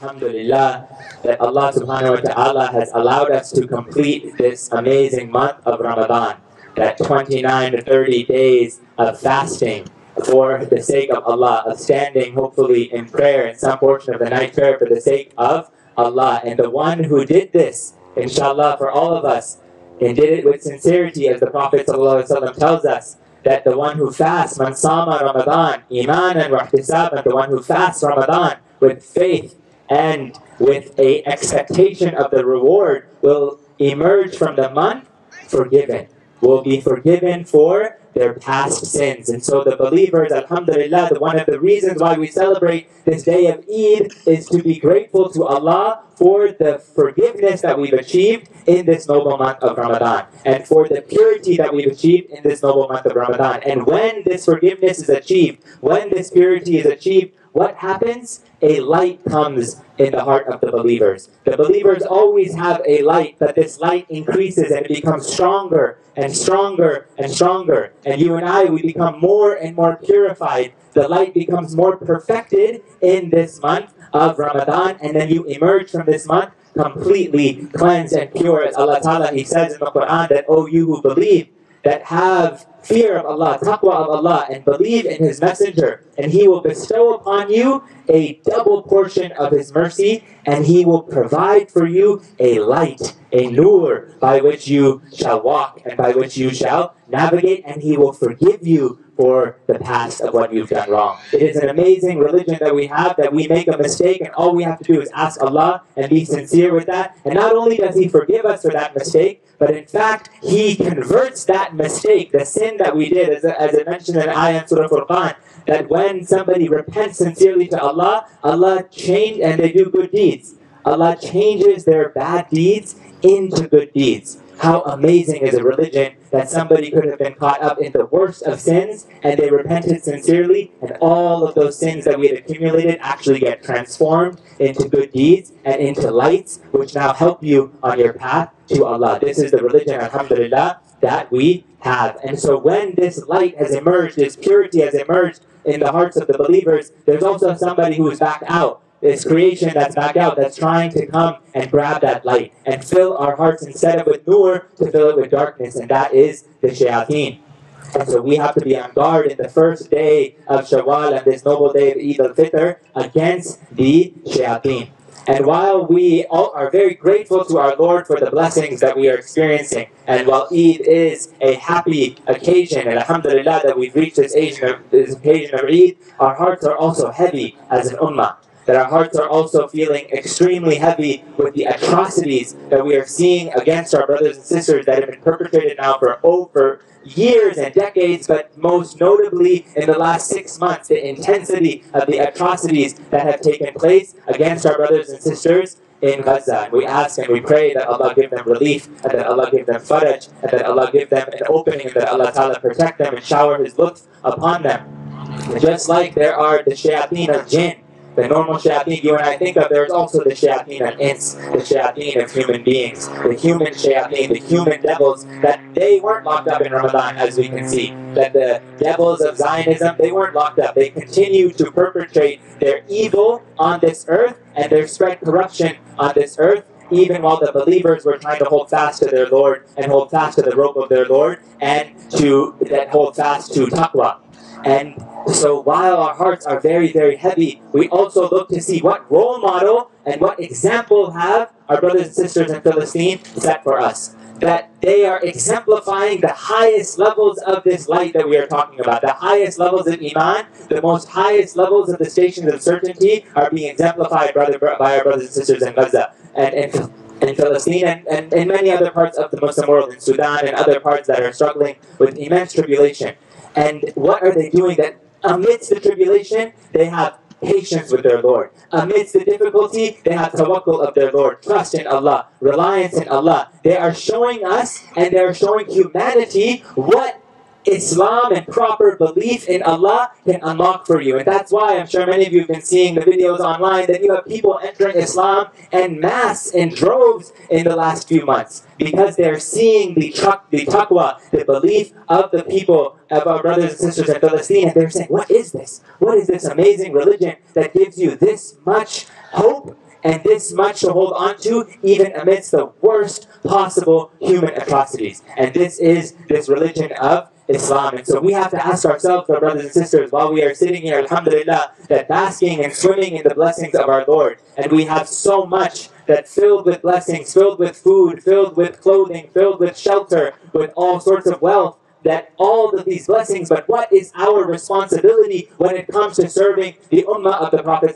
Alhamdulillah that Allah subhanahu wa ta'ala has allowed us to complete this amazing month of Ramadan. That 29 to 30 days of fasting for the sake of Allah, of standing hopefully in prayer in some portion of the night prayer for the sake of Allah. And the one who did this, inshallah, for all of us, and did it with sincerity, as the Prophet tells us, that the one who fasts, man sama Ramadan, iman and wahtisab, and the one who fasts Ramadan with faith and with a expectation of the reward will emerge from the month forgiven, will be forgiven for their past sins. And so the believers, alhamdulillah, the, one of the reasons why we celebrate this day of Eid is to be grateful to Allah for the forgiveness that we've achieved in this noble month of Ramadan and for the purity that we've achieved in this noble month of Ramadan. And when this forgiveness is achieved, when this purity is achieved, what happens? A light comes in the heart of the believers. The believers always have a light, but this light increases and it becomes stronger and stronger and stronger. And you and I, we become more and more purified. The light becomes more perfected in this month of Ramadan, and then you emerge from this month completely cleansed and pure. As Allah Ta'ala, He says in the Quran that, O you who believe, that have fear of Allah, taqwa of Allah, and believe in His Messenger, and He will bestow upon you a double portion of His mercy, and He will provide for you a light, a nur, by which you shall walk and by which you shall navigate, and He will forgive you for the past of what you've done wrong. It is an amazing religion that we have that we make a mistake and all we have to do is ask Allah and be sincere with that. And not only does He forgive us for that mistake, but in fact, He converts that mistake, the sin that we did, as, as it mentioned in Ayah in Surah Furqan, that when somebody repents sincerely to Allah, Allah change and they do good deeds. Allah changes their bad deeds into good deeds. How amazing is a religion that somebody could have been caught up in the worst of sins and they repented sincerely, and all of those sins that we had accumulated actually get transformed into good deeds and into lights, which now help you on your path to Allah. This is the religion, alhamdulillah, that we have. And so when this light has emerged, this purity has emerged in the hearts of the believers, there's also somebody who is back out this creation that's back out, that's trying to come and grab that light and fill our hearts instead of with nur to fill it with darkness, and that is the shayateen. And so we have to be on guard in the first day of Shawwal and this noble day of Eid al-Fitr against the shayateen. And while we all are very grateful to our Lord for the blessings that we are experiencing, and while Eid is a happy occasion, and alhamdulillah that we've reached this occasion of, this occasion of Eid, our hearts are also heavy as an ummah that our hearts are also feeling extremely heavy with the atrocities that we are seeing against our brothers and sisters that have been perpetrated now for over years and decades, but most notably in the last six months, the intensity of the atrocities that have taken place against our brothers and sisters in Gaza. We ask and we pray that Allah give them relief, and that Allah give them faraj, and that Allah give them an opening, and that Allah Ta'ala protect them and shower His looks upon them. Just like there are the shayateen of jinn, the normal shayateen you and I think of, there's also the shayateen of ins, the shayateen of human beings, the human shayateen, the human devils, that they weren't locked up in Ramadan, as we can see. That the devils of Zionism, they weren't locked up. They continue to perpetrate their evil on this earth, and they spread corruption on this earth, even while the believers were trying to hold fast to their Lord and hold fast to the rope of their Lord and to that hold fast to taqwa. And so while our hearts are very, very heavy, we also look to see what role model and what example have our brothers and sisters in Palestine set for us. That they are exemplifying the highest levels of this light that we are talking about. The highest levels of Iman, the most highest levels of the stations of certainty are being exemplified brother, by our brothers and sisters in Gaza and, and in Palestine and, and in many other parts of the Muslim world, in Sudan and other parts that are struggling with immense tribulation. And what are they doing that amidst the tribulation, they have patience with their Lord. Amidst the difficulty, they have tawakkul of their Lord, trust in Allah, reliance in Allah. They are showing us and they are showing humanity what Islam and proper belief in Allah can unlock for you. And that's why I'm sure many of you have been seeing the videos online that you have people entering Islam en mass in droves in the last few months because they're seeing the, the taqwa, the belief of the people, of our brothers and sisters in Palestine, and they're saying, what is this? What is this amazing religion that gives you this much hope and this much to hold on to, even amidst the worst possible human atrocities. And this is this religion of Islam. And so we have to ask ourselves, our brothers and sisters, while we are sitting here, alhamdulillah, that basking and swimming in the blessings of our Lord, and we have so much that filled with blessings, filled with food, filled with clothing, filled with shelter, with all sorts of wealth, that all of these blessings, but what is our responsibility when it comes to serving the ummah of the Prophet?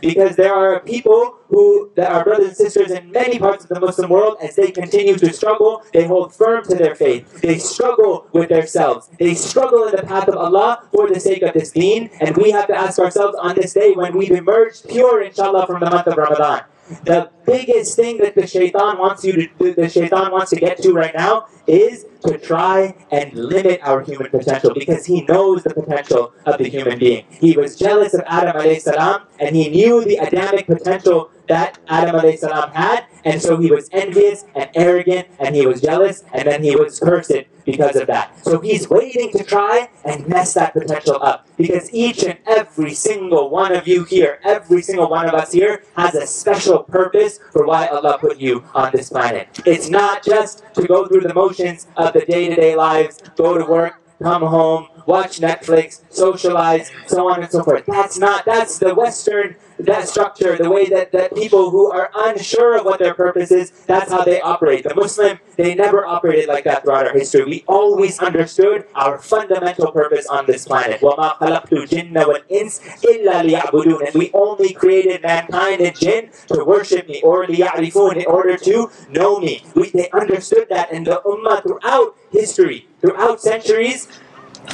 Because there are people who, that are brothers and sisters in many parts of the Muslim world, as they continue to struggle, they hold firm to their faith. They struggle with themselves. They struggle in the path of Allah for the sake of this deen, and we have to ask ourselves on this day when we've emerged pure, inshallah, from the month of Ramadan. The biggest thing that the shaitan wants you to the shaitan wants to get to right now is to try and limit our human potential because he knows the potential of the human being. He was jealous of Adam alayhi salam and he knew the Adamic potential that Adam alayhi salam had, and so he was envious and arrogant and he was jealous and then he was cursed because of that. So he's waiting to try and mess that potential up because each and every single one of you here, every single one of us here has a special purpose for why Allah put you on this planet. It's not just to go through the motions of the day-to-day lives, go to work, come home, watch Netflix, socialize, so on and so forth. That's not, that's the Western that structure, the way that, that people who are unsure of what their purpose is, that's how they operate. The Muslim, they never operated like that throughout our history. We always understood our fundamental purpose on this planet. وَمَا خَلَقْتُ الْجِنَّ وَالْإِنسَ إِلَّا لِيَعْبُدُونَ And we only created mankind and jinn to worship me, or لِيَعْرِفُونَ in order to know me. We, they understood that, and the ummah throughout history, throughout centuries,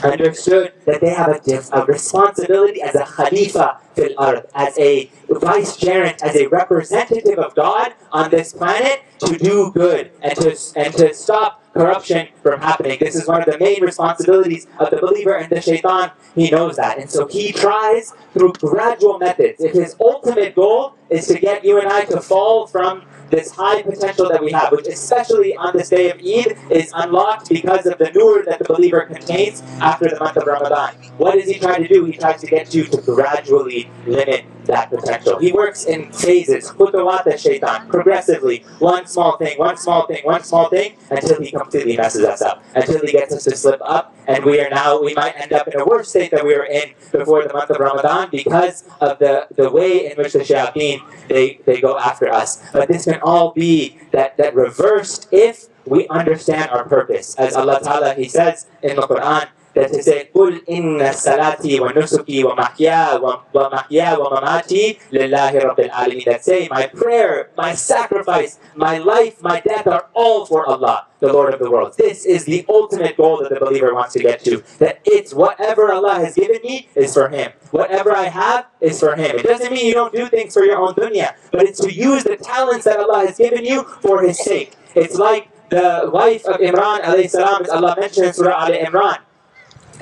understood that they have a, a responsibility as a khalifa fil ard, as a vicegerent, as a representative of God on this planet to do good and to, and to stop corruption from happening. This is one of the main responsibilities of the believer and the shaitan. He knows that. And so he tries through gradual methods. If his ultimate goal is to get you and I to fall from this high potential that we have, which especially on this day of Eid is unlocked because of the nur that the believer contains after the month of Ramadan. What does he try to do? He tries to get you to gradually limit that potential. He works in phases, khutawat shaitan, progressively, one small thing, one small thing, one small thing, until he completely messes us up, until he gets us to slip up, and we are now, we might end up in a worse state than we were in before the month of Ramadan because of the, the way in which the shayateen, they, they go after us. But this can all be that, that reversed if we understand our purpose. As Allah Ta'ala, He says in the Quran, that He said, قُلْ إِنَّ صَلَاتِي وَنُسُكِي وَمَحْيَا وَمَحْيَا وَمَمَاتِي لِلَّهِ رَبِّ الْعَالَمِينَ That say, my prayer, my sacrifice, my life, my death are all for Allah, the Lord of the worlds. This is the ultimate goal that the believer wants to get to. That it's whatever Allah has given me is for Him. Whatever I have is for Him. It doesn't mean you don't do things for your own dunya, but it's to use the talents that Allah has given you for His sake. It's like the wife of Imran alayhi salam, as Allah mentioned in Surah Al Imran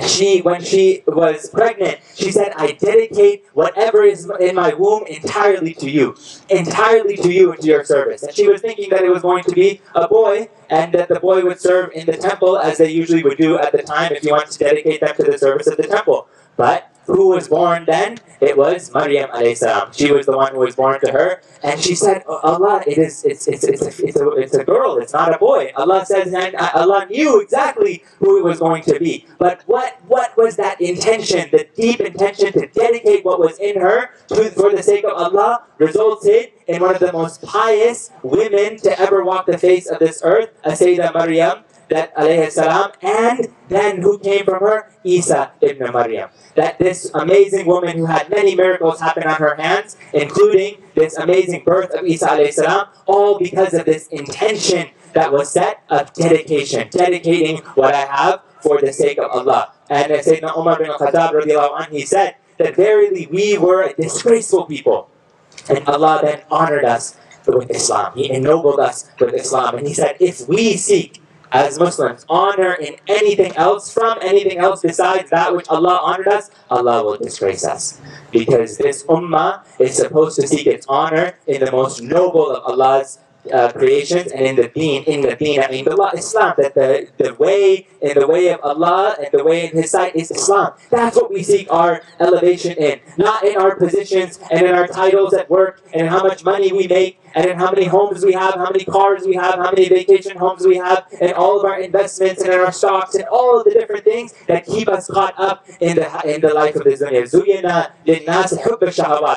she when she was pregnant she said i dedicate whatever is in my womb entirely to you entirely to you and to your service. And she was thinking that it was going to be a boy and that the boy would serve in the temple as they usually would do at the time if you wanted to dedicate them to the service of the temple. But who was born then? It was Maryam alayhi She was the one who was born to her. And she said, oh, Allah, it is, it's, it's, it's, a, it's, a, it's a girl, it's not a boy. Allah says, and Allah knew exactly who it was going to be. But what, what was that intention, the deep intention to dedicate what was in her to, for the sake of Allah, resulted in one of the most pious women to ever walk the face of this earth, a Sayyidah Maryam, that alayhi salam, and then who came from her? Isa ibn Maryam. That this amazing woman who had many miracles happen on her hands, including this amazing birth of Isa alayhi salam, all because of this intention that was set of dedication, dedicating what I have for the sake of Allah. And Sayyidina Umar bin al-Khattab anh, he said that verily we were a disgraceful people. And Allah then honored us with Islam. He ennobled us with Islam. And he said, if we seek as Muslims honor in anything else from anything else besides that which Allah honored us, Allah will disgrace us. Because this ummah is supposed to seek its honor in the most noble of Allah's uh, creations and in the deen, in the deen, I mean Allah, Islam, that the, the way, in the way of Allah and the way in His sight is Islam. That's what we seek our elevation in. Not in our positions and in our titles at work and how much money we make and in how many homes we have, how many cars we have, how many vacation homes we have, and all of our investments and in our stocks and all of the different things that keep us caught up in the in the life of this dunya.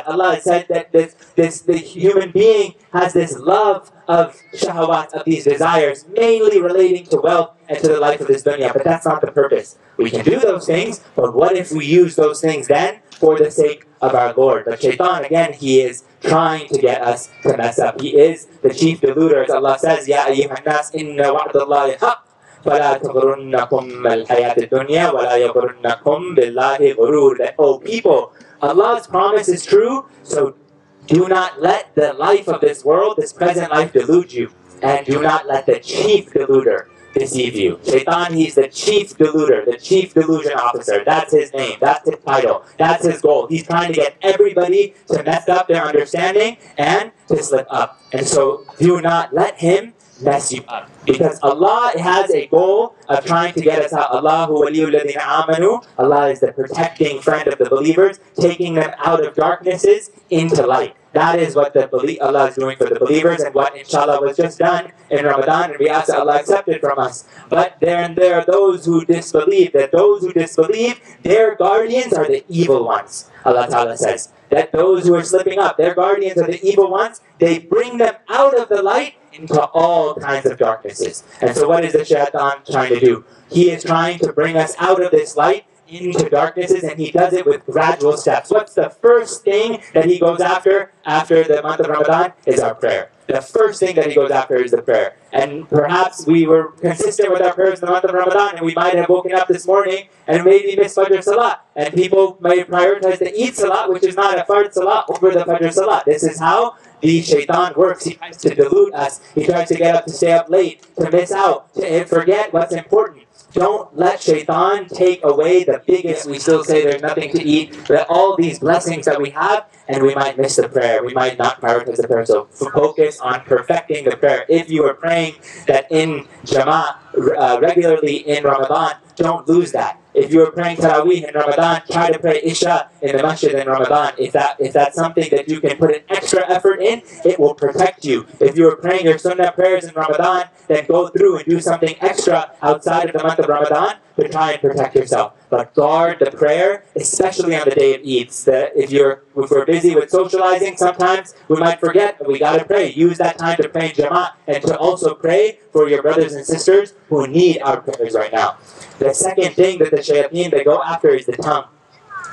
Allah said that this this the human being has this love of shahawat, of these desires, mainly relating to wealth and to the life of this dunya. But that's not the purpose. We can do those things, but what if we use those things then for the sake of our Lord? But shaitan, again, he is trying to get us to mess up. He is the chief deluder. As Allah says, Ya ayyuhan nas, inna wa'dallahi haqq. فلا تغرنكم الحياة الدنيا ولا يغرنكم بالله غرور. That, oh people, Allah's promise is true, so do not let the life of this world, this present life, delude you. And do not let the chief deluder deceive you. Shaitan, he's the chief deluder, the chief delusion officer. That's his name. That's his title. That's his goal. He's trying to get everybody to mess up their understanding and to slip up. And so do not let him mess you up. Because Allah has a goal of trying to get us out. Allahu waliyul amanu. Allah is the protecting friend of the believers, taking them out of darknesses into light. That is what the Allah is doing for the believers and what inshallah was just done in Ramadan and we ask that Allah accept it from us. But there and there are those who disbelieve, that those who disbelieve, their guardians are the evil ones. Allah Ta'ala says that those who are slipping up, their guardians are the evil ones, they bring them out of the light into all kinds of darknesses. And so what is the shaitan trying to do? He is trying to bring us out of this light into darknesses and he does it with gradual steps. What's the first thing that he goes after after the month of Ramadan? Is our prayer. The first thing that he goes after is the prayer. And perhaps we were consistent with our prayers in the month of Ramadan and we might have woken up this morning and maybe missed Fajr Salat. And people might prioritize the Eid Salat, which is not a Fard Salat, over the Fajr Salat. This is how the shaitan works. He tries to delude us. He tries to get up to stay up late, to miss out, to forget what's important. Don't let shaitan take away the biggest, we still say there's nothing to eat, but all these blessings that we have, and we might miss the prayer. We might not prioritize the prayer. So focus on perfecting the prayer. If you are praying that in Jama'at uh, regularly in Ramadan, don't lose that. If you are praying Taraweeh in Ramadan, try to pray Isha in the masjid in Ramadan. If that if that's something that you can put an extra effort in, it will protect you. If you are praying your Sunnah prayers in Ramadan, then go through and do something extra outside of the month of Ramadan to try and protect yourself. But guard the prayer, especially on the day of Eid. If you're if we're busy with socializing, sometimes we might forget, but we gotta pray. Use that time to pray in Jama'at and to also pray for your brothers and sisters who need our prayers right now. The second thing that the shayateen they go after is the tongue.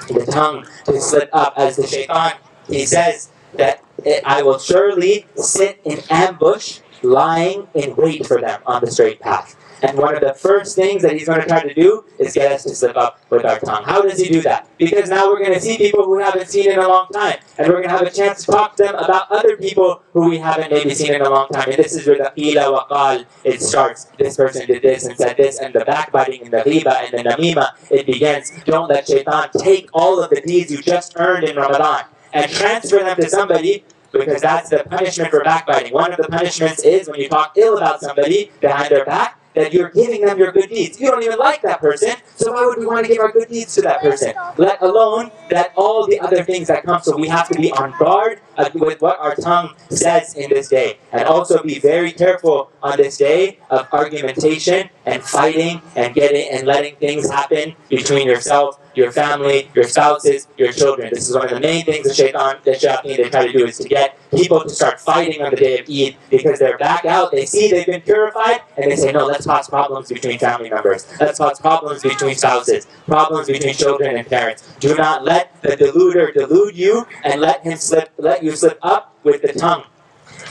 The tongue to slip up as the shaitan. He says that eh, I will surely sit in ambush, lying in wait for them on the straight path. And one of the first things that he's going to try to do is get us to slip up with our tongue. How does he do that? Because now we're going to see people who haven't seen in a long time. And we're going to have a chance to talk to them about other people who we haven't maybe seen in a long time. And this is where the qila wa qal, it starts. This person did this and said this. And the backbiting and the ghiba and the namima, it begins. Don't let shaitan take all of the deeds you just earned in Ramadan and transfer them to somebody because that's the punishment for backbiting. One of the punishments is when you talk ill about somebody behind their back, that you're giving them your good deeds. You don't even like that person, so why would we want to give our good deeds to that person? Let alone that all the other things that come. So we have to be on guard with what our tongue says in this day. And also be very careful on this day of argumentation and fighting and getting and letting things happen between yourself your family, your spouses, your children. This is one of the main things the shaitan, the shaitan they try to do is to get people to start fighting on the day of Eid because they're back out, they see they've been purified, and they say, no, let's cause problems between family members. Let's cause problems between spouses, problems between children and parents. Do not let the deluder delude you and let him slip, let you slip up with the tongue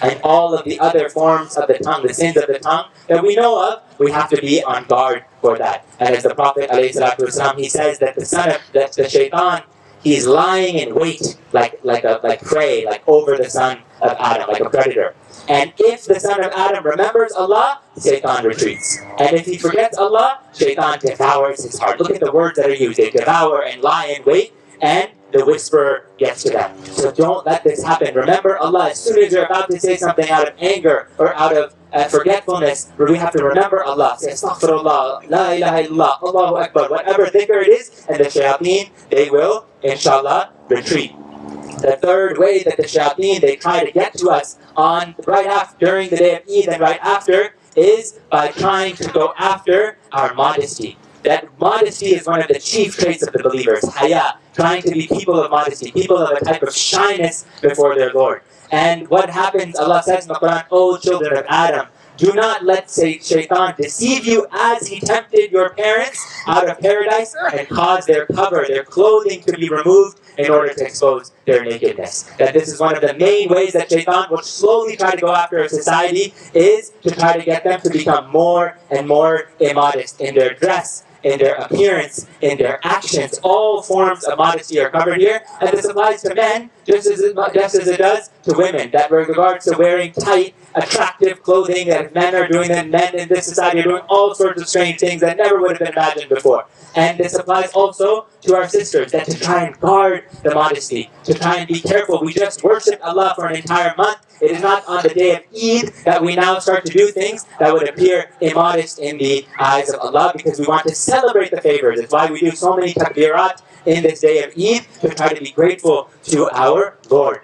and all of the other forms of the tongue, the sins of the tongue that we know of, we have to be on guard for that. And as the Prophet ﷺ, he says that the son of that the shaitan, he's lying in wait like like a like prey, like over the son of Adam, like a predator. And if the son of Adam remembers Allah, shaitan retreats. And if he forgets Allah, shaitan devours his heart. Look at the words that are used. They devour and lie in wait and the whisperer gets to them. So don't let this happen. Remember Allah, as soon as you're about to say something out of anger or out of uh, forgetfulness, we have to remember Allah, say astaghfirullah, la ilaha illallah, Allahu Akbar, whatever dhikr it is, and the shayateen, they will, inshallah, retreat. The third way that the shayateen, they try to get to us on right after, during the day of Eid and right after, is by trying to go after our modesty. That modesty is one of the chief traits of the believers. Haya, trying to be people of modesty, people of a type of shyness before their Lord. And what happens, Allah says in the Quran, O children of Adam, do not let say, shaitan deceive you as he tempted your parents out of paradise and caused their cover, their clothing to be removed in order to expose their nakedness. That this is one of the main ways that shaitan will slowly try to go after a society is to try to get them to become more and more immodest in their dress, in their appearance, in their actions. All forms of modesty are covered here, and this applies to men just as it, just as it does to women. That with regards to wearing tight, attractive clothing, that men are doing, that men in this society are doing all sorts of strange things that never would have been imagined before. And this applies also to our sisters, that to try and guard the modesty, to try and be careful. We just worshiped Allah for an entire month. It is not on the day of Eid that we now start to do things that would appear immodest in the eyes of Allah because we want to celebrate the favors. It's why we do so many takbirat in this day of Eid to try to be grateful to our Lord.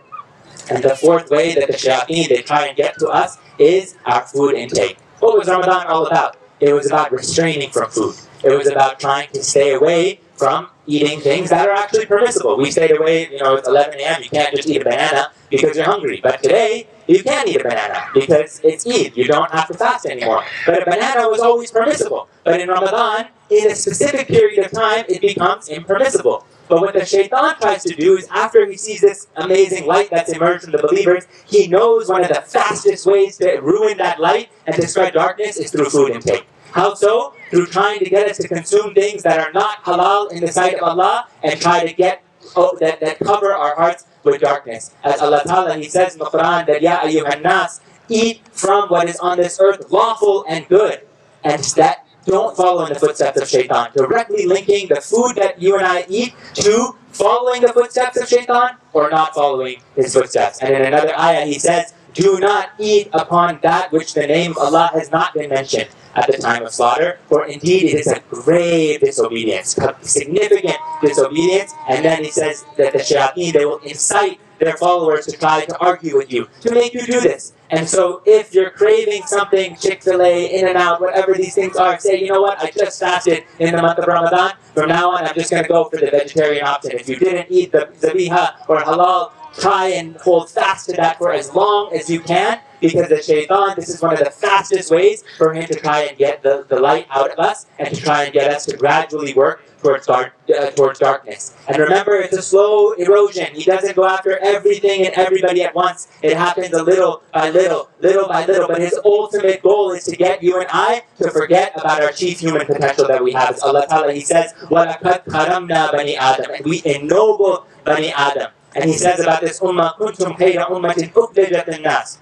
And the fourth way that the shayateen, they try and get to us is our food intake. What was Ramadan all about? It was about restraining from food. It was about trying to stay away from eating things that are actually permissible. We stayed away, you know, it's 11 a.m., you can't just eat a banana because you're hungry. But today, you can eat a banana because it's Eid. You don't have to fast anymore. But a banana was always permissible. But in Ramadan, in a specific period of time, it becomes impermissible. But what the shaitan tries to do is after he sees this amazing light that's emerged from the believers, he knows one of the fastest ways to ruin that light and to spread darkness is through food intake. How so? Through trying to get us to consume things that are not halal in the sight of Allah and try to get oh, that, that cover our hearts with darkness. As Allah Ta'ala, He says in the Quran that, Ya ayyuhan nas, eat from what is on this earth lawful and good. And that don't follow in the footsteps of shaitan. Directly linking the food that you and I eat to following the footsteps of shaitan or not following his footsteps. And in another ayah, he says, Do not eat upon that which the name of Allah has not been mentioned at the time of slaughter, for indeed it is a grave disobedience, significant disobedience. And then he says that the shayateen, they will incite their followers to try to argue with you, to make you do this. And so if you're craving something, Chick-fil-A, In-N-Out, whatever these things are, say, you know what, I just fasted in the month of Ramadan. From now on, I'm just going to go for the vegetarian option. If you didn't eat the zabiha or halal, try and hold fast to that for as long as you can because the shaitan, this is one of the fastest ways for him to try and get the, the light out of us and to try and get us to gradually work towards, dark, uh, towards darkness. And remember, it's a slow erosion. He doesn't go after everything and everybody at once. It happens a little by little, little by little. But his ultimate goal is to get you and I to forget about our chief human potential that we have. It's Allah Ta'ala, He says, وَلَقَدْ كَرَمْنَا بَنِي آدَمَ And we ennobled Bani Adam. And He says about this ummah, كُنْتُمْ خَيْرَ أُمَّةٍ أُخْرِجَتْ النَّاسِ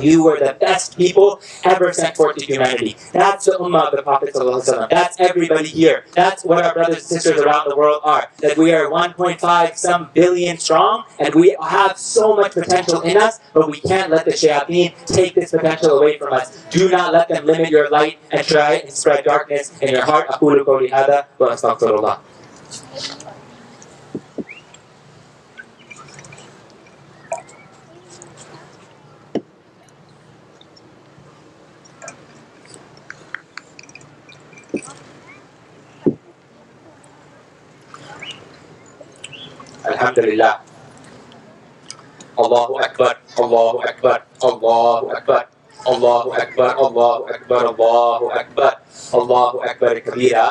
you were the best people ever sent forth to humanity. That's the ummah of the Prophet ﷺ. That's everybody here. That's what our brothers and sisters around the world are. That we are 1.5 some billion strong, and we have so much potential in us, but we can't let the shayateen take this potential away from us. Do not let them limit your light and try and spread darkness in your heart. أقول قولي هذا وأستغفر الله. الحمد لله الله أكبر الله أكبر الله أكبر الله أكبر الله أكبر الله أكبر الله أكبر كبيرا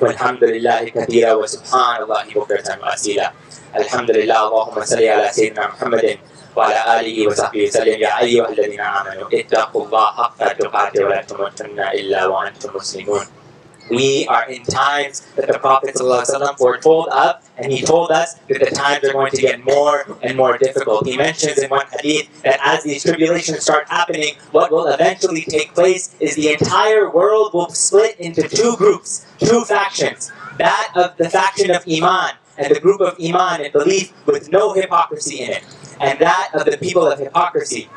والحمد لله كثيرا وسبحان الله بكرة وأصيلا الحمد لله اللهم صل على سيدنا محمد وعلى آله وصحبه وسلم يا أيها الذين آمنوا اتقوا الله حق تقاته ولا تموتن إلا وأنتم مسلمون we are in times that the Prophet ﷺ foretold of, and he told us that the times are going to get more and more difficult. He mentions in one hadith that as these tribulations start happening, what will eventually take place is the entire world will split into two groups, two factions. That of the faction of Iman, and the group of Iman and belief with no hypocrisy in it, and that of the people of hypocrisy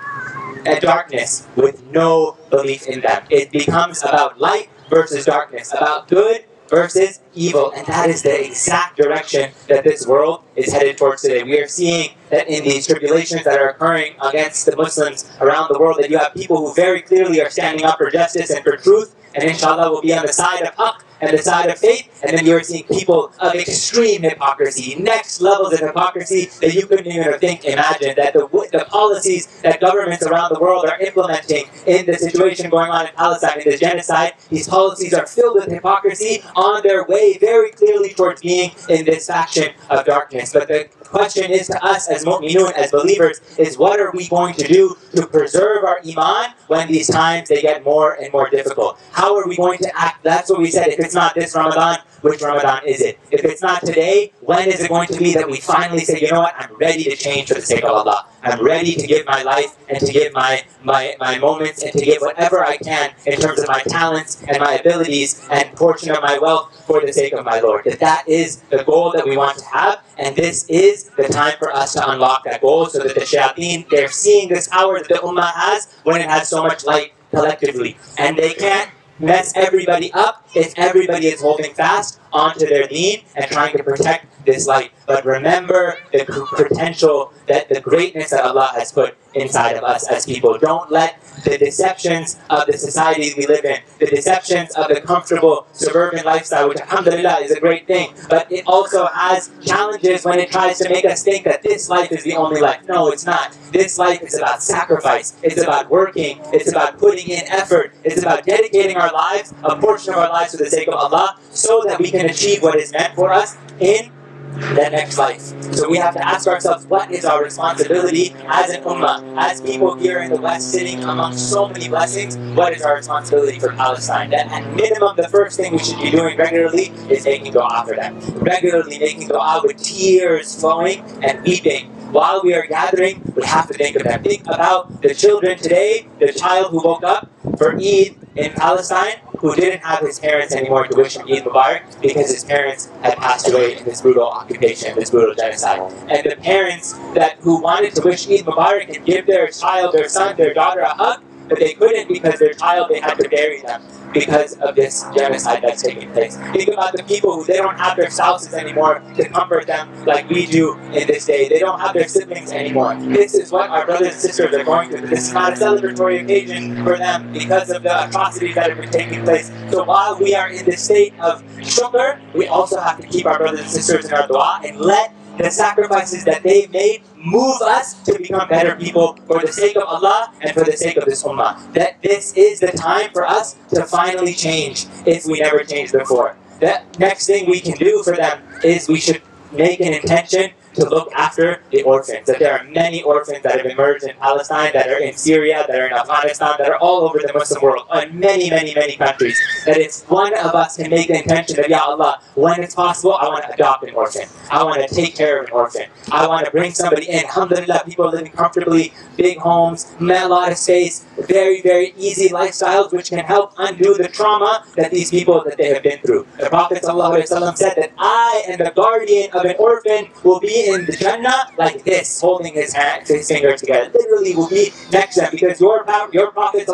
and darkness with no belief in them. It becomes about light versus darkness, about good versus evil, and that is the exact direction that this world is headed towards today. We are seeing that in these tribulations that are occurring against the Muslims around the world, that you have people who very clearly are standing up for justice and for truth, and inshallah will be on the side of haqq and the side of faith, and then you're seeing people of extreme hypocrisy, next levels of hypocrisy that you couldn't even think, imagine, that the, the policies that governments around the world are implementing in the situation going on in Palestine, in this genocide, these policies are filled with hypocrisy on their way very clearly towards being in this faction of darkness. But the question is to us as mu'minun, as believers, is what are we going to do to preserve our iman when these times they get more and more difficult? How are we going to act? That's what we said. If it's not this Ramadan, which Ramadan is it? If it's not today, when is it going to be that we finally say, you know what, I'm ready to change for the sake of Allah. I'm ready to give my life and to give my, my, my moments and to give whatever I can in terms of my talents and my abilities and portion of my wealth for the sake of my Lord. That that is the goal that we want to have, and this is the time for us to unlock that goal so that the shayateen, they're seeing this power that the ummah has when it has so much light collectively. And they can't mess everybody up if everybody is holding fast onto their deen and trying to protect this light. But remember the potential, that the greatness that Allah has put inside of us as people. Don't let the deceptions of the society we live in, the deceptions of the comfortable suburban lifestyle, which alhamdulillah is a great thing, but it also has challenges when it tries to make us think that this life is the only life. No, it's not. This life is about sacrifice. It's about working. It's about putting in effort. It's about dedicating our lives, a portion of our lives for the sake of Allah, so that we can achieve what is meant for us in the next life. So we have to ask ourselves, what is our responsibility as an ummah, as people here in the West sitting among so many blessings, what is our responsibility for Palestine? That at minimum, the first thing we should be doing regularly is making dua for them. Regularly making dua with tears flowing and weeping while we are gathering, we have to think of them. Think about the children today, the child who woke up for Eid in Palestine, who didn't have his parents anymore to wish him Eid Mubarak because his parents had passed away in this brutal occupation, this brutal genocide. And the parents that who wanted to wish Eid Mubarak and give their child, their son, their daughter a hug, but they couldn't because their child, they had to bury them because of this genocide that's taking place. Think about the people who they don't have their spouses anymore to comfort them like we do in this day. They don't have their siblings anymore. This is what our brothers and sisters are going through. This is not a celebratory occasion for them because of the atrocities that have been taking place. So while we are in this state of shukr, we also have to keep our brothers and sisters in our dua and let the sacrifices that they've made move us to become better people for the sake of Allah and for the sake of this ummah. That this is the time for us to finally change if we never changed before. The next thing we can do for them is we should make an intention to look after the orphans. That there are many orphans that have emerged in Palestine, that are in Syria, that are in Afghanistan, that are all over the Muslim world, in many, many, many countries. That it's one of us can make the intention that, Ya Allah, when it's possible, I want to adopt an orphan. I want to take care of an orphan. I want to bring somebody in. Alhamdulillah, people are living comfortably, big homes, a lot of space, very, very easy lifestyles, which can help undo the trauma that these people that they have been through. The Prophet said that I and the guardian of an orphan will be in the Jannah like this, holding his hand, his fingers together. Literally will be next to him because your, your Prophet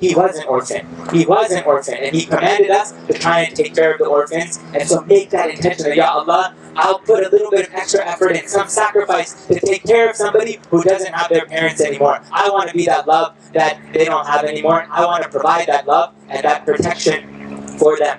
he was an orphan. He was an orphan. And he commanded us to try and take care of the orphans. And so make that intention that, Ya Allah, I'll put a little bit of extra effort and some sacrifice to take care of somebody who doesn't have their parents anymore. I want to be that love that they don't have anymore. I want to provide that love and that protection for them.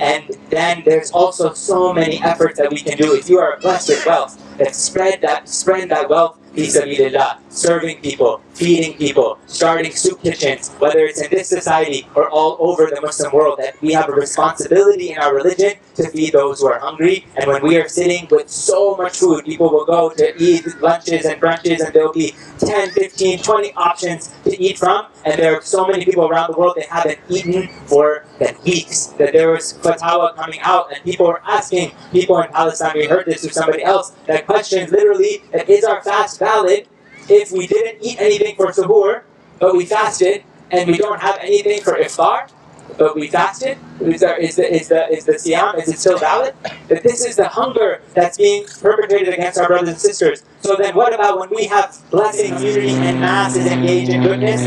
And then there's also so many efforts that we can do. If you are blessed with wealth, that spread that spread that wealth Fisabilillah, serving people, feeding people, starting soup kitchens, whether it's in this society or all over the Muslim world, that we have a responsibility in our religion to feed those who are hungry. And when we are sitting with so much food, people will go to eat lunches and brunches and there'll be 10, 15, 20 options to eat from. And there are so many people around the world that haven't eaten for weeks. That there was fatwa coming out and people were asking people in Palestine, we heard this to somebody else, that questions literally, is our fast valid if we didn't eat anything for suhoor, but we fasted and we don't have anything for iftar? But we fasted? Is, there, is, the, is, the, is the siyam, is it still valid? That this is the hunger that's being perpetrated against our brothers and sisters. So then what about when we have blessing, unity, and mass is engaged in goodness?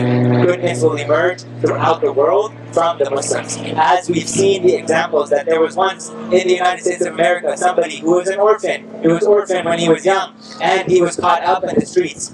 Goodness will emerge throughout the world from the Muslims. As we've seen the examples that there was once in the United States of America somebody who was an orphan. He was orphan when he was young, and he was caught up in the streets.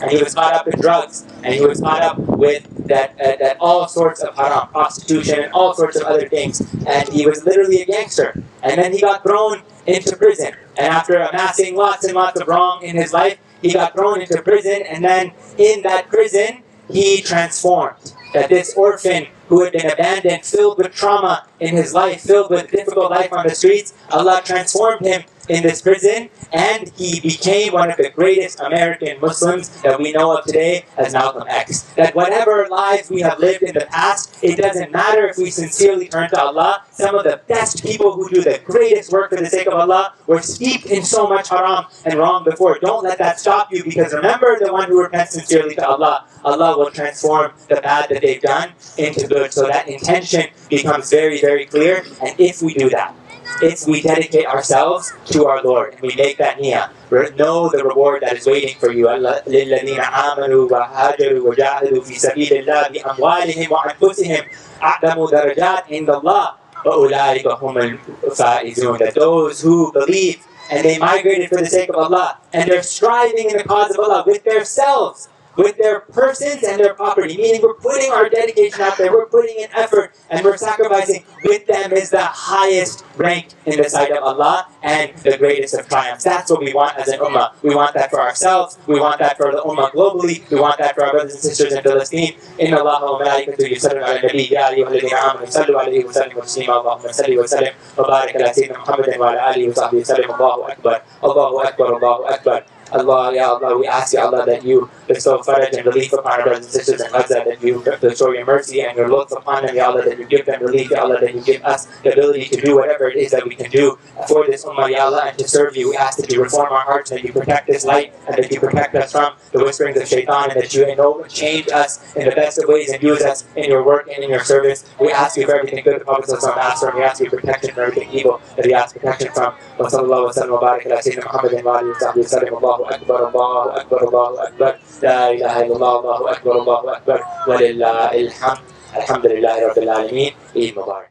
And he was caught up in drugs, and he was caught up with that, uh, that all sorts of haram, prostitution, and all sorts of other things. And he was literally a gangster. And then he got thrown into prison. And after amassing lots and lots of wrong in his life, he got thrown into prison. And then in that prison, he transformed. That this orphan who had been abandoned, filled with trauma in his life, filled with difficult life on the streets, Allah transformed him in this prison, and he became one of the greatest American Muslims that we know of today as Malcolm X. That whatever lives we have lived in the past, it doesn't matter if we sincerely turn to Allah. Some of the best people who do the greatest work for the sake of Allah were steeped in so much haram and wrong before. Don't let that stop you because remember the one who repents sincerely to Allah. Allah will transform the bad that they've done into good. So that intention becomes very, very clear. And if we do that, if we dedicate ourselves to our Lord and we make that niyyah, know the reward that is waiting for you. لِلَّذِينَ آمَنُوا وَهَاجَرُوا وَجَاهَدُوا فِي سَبِيلِ اللَّهِ بِأَمْوَالِهِمْ وَأَنفُسِهِمْ أَعْلَمُ دَرَجَاتٍ عِنْدَ اللَّهِ وَأُولَٰئِكَ هُمُ الْفَائِزُونَ That those who believe and they migrated for the sake of Allah and they're striving in the cause of Allah with themselves with their persons and their property, meaning we're putting our dedication out there, we're putting in effort, and we're sacrificing with them is the highest rank in the sight of Allah and the greatest of triumphs. That's what we want as an ummah. We want that for ourselves, we want that for the ummah globally, we want that for our brothers and sisters in Palestine. إن الله وملائكته يصلون على النبي يا أيها الذين آمنوا صلوا عليه وسلموا تسليما اللهم صل وسلم وبارك على سيدنا محمد وعلى آله وصحبه وسلم الله أكبر الله أكبر الله أكبر Allah, Ya Allah, we ask Ya Allah that you bestow faraj and relief upon our brothers and sisters in Gaza, that you bestow your mercy and your love upon them, Ya Allah, that you give them relief, Ya Allah, that you give us the ability to do whatever it is that we can do for this Ummah, Ya Allah, and to serve you. We ask that you reform our hearts, that you protect this light, and that you protect us from the whisperings of shaitan, and that you know, change us in the best of ways and use us in your work and in your service. We ask you for everything good the Prophet asked for, and we ask you protection from everything evil that he asked protection from. وصلى الله وسلم وبارك على سيدنا محمد وآله وصحبه وسلم أكبر الله أكبر الله أكبر. لا إله إلا الله الله أكبر الله أكبر. ولله الحمد الحمد لله رب العالمين. عيد مبارك.